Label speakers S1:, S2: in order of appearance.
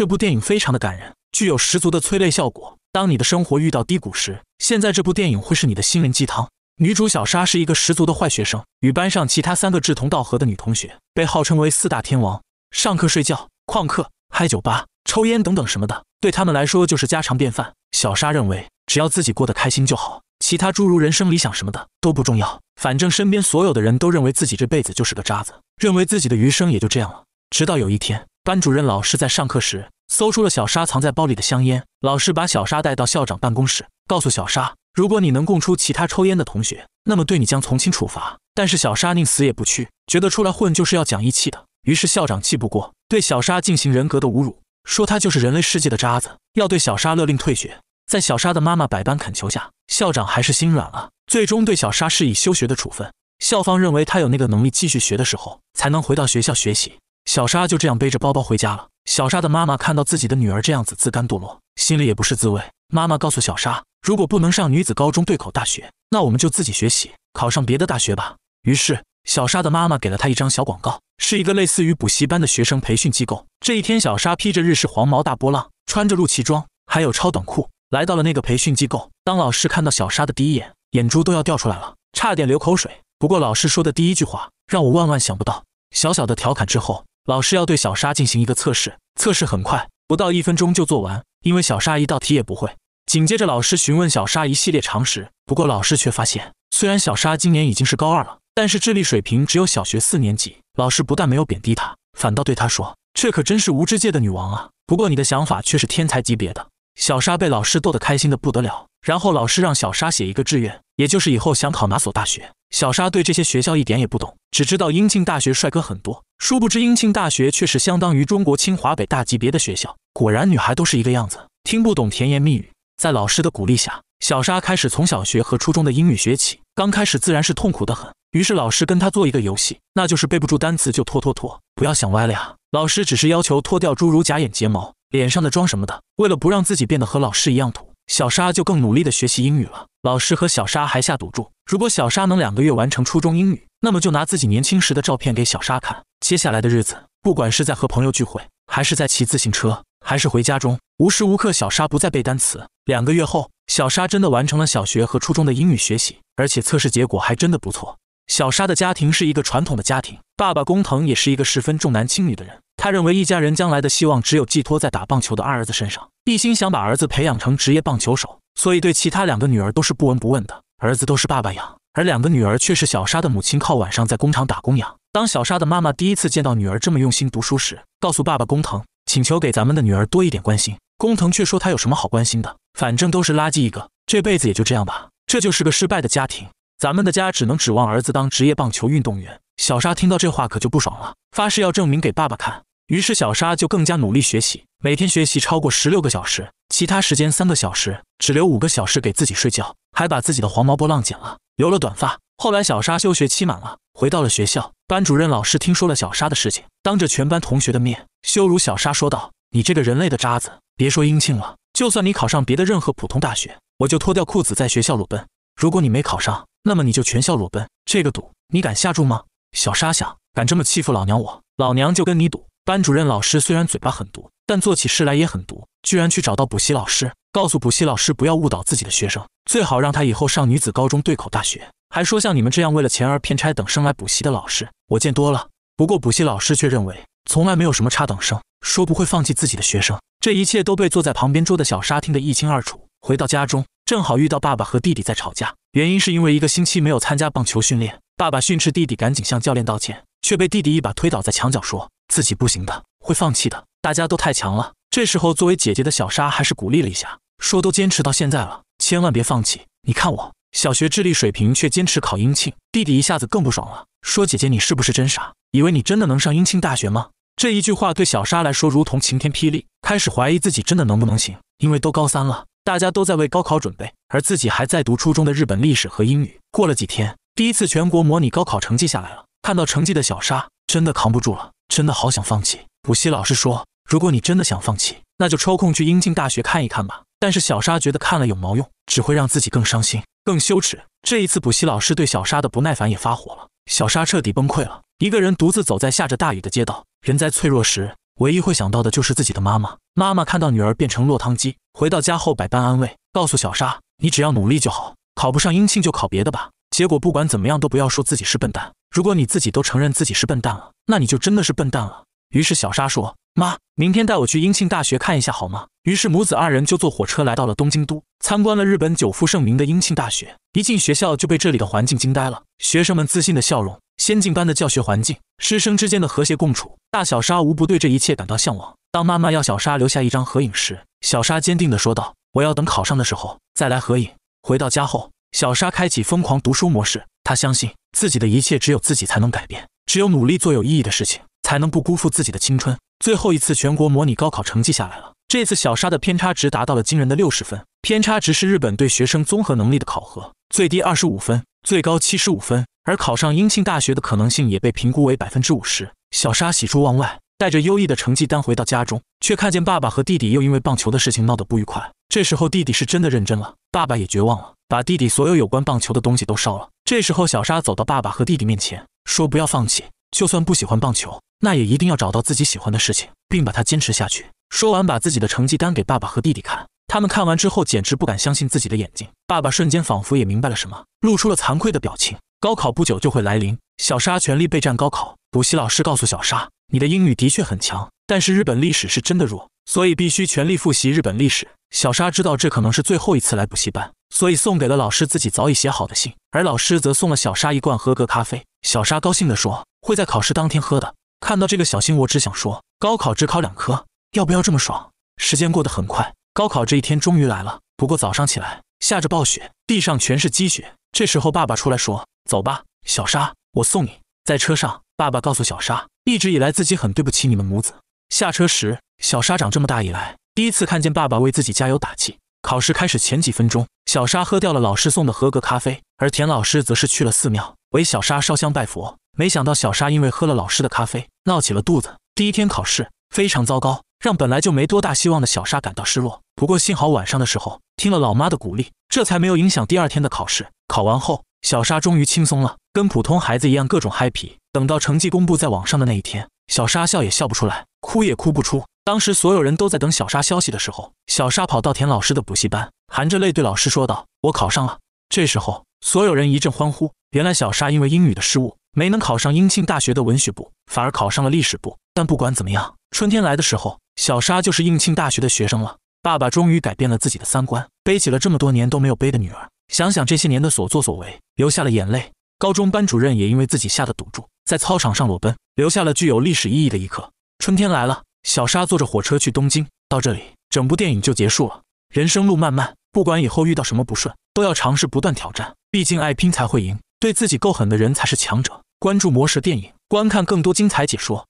S1: 这部电影非常的感人，具有十足的催泪效果。当你的生活遇到低谷时，现在这部电影会是你的心灵鸡汤。女主小莎是一个十足的坏学生，与班上其他三个志同道合的女同学被号称为四大天王。上课睡觉、旷课、嗨酒吧、抽烟等等什么的，对他们来说就是家常便饭。小莎认为，只要自己过得开心就好，其他诸如人生理想什么的都不重要。反正身边所有的人都认为自己这辈子就是个渣子，认为自己的余生也就这样了。直到有一天，班主任老师在上课时搜出了小沙藏在包里的香烟，老师把小沙带到校长办公室，告诉小沙，如果你能供出其他抽烟的同学，那么对你将从轻处罚。但是小沙宁死也不去，觉得出来混就是要讲义气的。于是校长气不过，对小沙进行人格的侮辱，说他就是人类世界的渣子，要对小沙勒令退学。在小沙的妈妈百般恳求下，校长还是心软了，最终对小沙施以休学的处分。校方认为他有那个能力继续学的时候，才能回到学校学习。小莎就这样背着包包回家了。小莎的妈妈看到自己的女儿这样子自甘堕落，心里也不是滋味。妈妈告诉小莎，如果不能上女子高中对口大学，那我们就自己学习，考上别的大学吧。于是，小莎的妈妈给了她一张小广告，是一个类似于补习班的学生培训机构。这一天，小莎披着日式黄毛大波浪，穿着露脐装，还有超短裤，来到了那个培训机构。当老师看到小莎的第一眼，眼珠都要掉出来了，差点流口水。不过，老师说的第一句话让我万万想不到。小小的调侃之后。老师要对小沙进行一个测试，测试很快，不到一分钟就做完，因为小沙一道题也不会。紧接着，老师询问小沙一系列常识，不过老师却发现，虽然小沙今年已经是高二了，但是智力水平只有小学四年级。老师不但没有贬低她，反倒对她说：“这可真是无知界的女王啊！”不过你的想法却是天才级别的。小沙被老师逗得开心的不得了，然后老师让小沙写一个志愿，也就是以后想考哪所大学。小莎对这些学校一点也不懂，只知道英庆大学帅哥很多。殊不知英庆大学却是相当于中国清华北大级别的学校。果然，女孩都是一个样子，听不懂甜言蜜语。在老师的鼓励下，小莎开始从小学和初中的英语学起。刚开始自然是痛苦的很，于是老师跟她做一个游戏，那就是背不住单词就拖拖拖，不要想歪了呀。老师只是要求脱掉诸如假眼睫毛。脸上的妆什么的，为了不让自己变得和老师一样土，小莎就更努力的学习英语了。老师和小莎还下赌注，如果小莎能两个月完成初中英语，那么就拿自己年轻时的照片给小莎看。接下来的日子，不管是在和朋友聚会，还是在骑自行车，还是回家中，无时无刻小莎不再背单词。两个月后，小莎真的完成了小学和初中的英语学习，而且测试结果还真的不错。小莎的家庭是一个传统的家庭，爸爸工藤也是一个十分重男轻女的人。他认为一家人将来的希望只有寄托在打棒球的二儿子身上，一心想把儿子培养成职业棒球手，所以对其他两个女儿都是不闻不问的。儿子都是爸爸养，而两个女儿却是小莎的母亲靠晚上在工厂打工养。当小莎的妈妈第一次见到女儿这么用心读书时，告诉爸爸工藤，请求给咱们的女儿多一点关心。工藤却说他有什么好关心的，反正都是垃圾一个，这辈子也就这样吧。这就是个失败的家庭，咱们的家只能指望儿子当职业棒球运动员。小莎听到这话可就不爽了，发誓要证明给爸爸看。于是小莎就更加努力学习，每天学习超过十六个小时，其他时间三个小时只留五个小时给自己睡觉，还把自己的黄毛波浪剪了，留了短发。后来小沙休学期满了，回到了学校，班主任老师听说了小沙的事情，当着全班同学的面羞辱小沙，说道：“你这个人类的渣子，别说英庆了，就算你考上别的任何普通大学，我就脱掉裤子在学校裸奔。如果你没考上，那么你就全校裸奔。这个赌你敢下注吗？”小沙想，敢这么欺负老娘我，老娘就跟你赌。班主任老师虽然嘴巴很毒，但做起事来也很毒，居然去找到补习老师，告诉补习老师不要误导自己的学生，最好让他以后上女子高中对口大学。还说像你们这样为了钱而骗差等生来补习的老师，我见多了。不过补习老师却认为从来没有什么差等生，说不会放弃自己的学生。这一切都被坐在旁边桌的小沙听得一清二楚。回到家中，正好遇到爸爸和弟弟在吵架，原因是因为一个星期没有参加棒球训练。爸爸训斥弟弟赶紧向教练道歉，却被弟弟一把推倒在墙角，说。自己不行的，会放弃的。大家都太强了。这时候，作为姐姐的小莎还是鼓励了一下，说：“都坚持到现在了，千万别放弃。你看我小学智力水平，却坚持考英庆。”弟弟一下子更不爽了，说：“姐姐，你是不是真傻？以为你真的能上英庆大学吗？”这一句话对小莎来说如同晴天霹雳，开始怀疑自己真的能不能行。因为都高三了，大家都在为高考准备，而自己还在读初中的日本历史和英语。过了几天，第一次全国模拟高考成绩下来了，看到成绩的小莎真的扛不住了。真的好想放弃。补习老师说，如果你真的想放弃，那就抽空去英庆大学看一看吧。但是小沙觉得看了有毛用，只会让自己更伤心、更羞耻。这一次，补习老师对小沙的不耐烦也发火了，小沙彻底崩溃了，一个人独自走在下着大雨的街道。人在脆弱时，唯一会想到的就是自己的妈妈。妈妈看到女儿变成落汤鸡，回到家后百般安慰，告诉小沙：“你只要努力就好，考不上英庆就考别的吧。结果不管怎么样都不要说自己是笨蛋。如果你自己都承认自己是笨蛋了，那你就真的是笨蛋了。”于是小沙说：“妈，明天带我去英庆大学看一下好吗？”于是母子二人就坐火车来到了东京都，参观了日本久负盛名的英庆大学。一进学校就被这里的环境惊呆了，学生们自信的笑容，先进般的教学环境，师生之间的和谐共处，大小沙无不对这一切感到向往。当妈妈要小沙留下一张合影时，小沙坚定的说道：“我要等考上的时候再来合影。”回到家后，小沙开启疯狂读书模式，他相信自己的一切只有自己才能改变，只有努力做有意义的事情。才能不辜负自己的青春。最后一次全国模拟高考成绩下来了，这次小沙的偏差值达到了惊人的六十分。偏差值是日本对学生综合能力的考核，最低二十五分，最高七十五分。而考上英庆大学的可能性也被评估为百分之五十。小沙喜出望外，带着优异的成绩单回到家中，却看见爸爸和弟弟又因为棒球的事情闹得不愉快。这时候弟弟是真的认真了，爸爸也绝望了，把弟弟所有有关棒球的东西都烧了。这时候小沙走到爸爸和弟弟面前，说：“不要放弃，就算不喜欢棒球。”那也一定要找到自己喜欢的事情，并把它坚持下去。说完，把自己的成绩单给爸爸和弟弟看。他们看完之后，简直不敢相信自己的眼睛。爸爸瞬间仿佛也明白了什么，露出了惭愧的表情。高考不久就会来临，小沙全力备战高考。补习老师告诉小沙：“你的英语的确很强，但是日本历史是真的弱，所以必须全力复习日本历史。”小沙知道这可能是最后一次来补习班，所以送给了老师自己早已写好的信，而老师则送了小沙一罐合格咖啡。小沙高兴地说：“会在考试当天喝的。”看到这个小心，我只想说，高考只考两科，要不要这么爽？时间过得很快，高考这一天终于来了。不过早上起来，下着暴雪，地上全是积雪。这时候，爸爸出来说：“走吧，小沙，我送你。”在车上，爸爸告诉小沙，一直以来自己很对不起你们母子。下车时，小沙长这么大以来，第一次看见爸爸为自己加油打气。考试开始前几分钟，小沙喝掉了老师送的合格咖啡，而田老师则是去了寺庙为小沙烧香拜佛。没想到小沙因为喝了老师的咖啡，闹起了肚子。第一天考试非常糟糕，让本来就没多大希望的小沙感到失落。不过幸好晚上的时候听了老妈的鼓励，这才没有影响第二天的考试。考完后，小沙终于轻松了，跟普通孩子一样各种嗨皮。等到成绩公布在网上的那一天，小沙笑也笑不出来，哭也哭不出。当时所有人都在等小沙消息的时候，小沙跑到田老师的补习班，含着泪对老师说道：“我考上了。”这时候，所有人一阵欢呼。原来小沙因为英语的失误。没能考上英庆大学的文学部，反而考上了历史部。但不管怎么样，春天来的时候，小沙就是英庆大学的学生了。爸爸终于改变了自己的三观，背起了这么多年都没有背的女儿。想想这些年的所作所为，流下了眼泪。高中班主任也因为自己下的赌注，在操场上裸奔，留下了具有历史意义的一刻。春天来了，小沙坐着火车去东京。到这里，整部电影就结束了。人生路漫漫，不管以后遇到什么不顺，都要尝试不断挑战。毕竟爱拼才会赢。对自己够狠的人才是强者。关注魔蛇电影，观看更多精彩解说。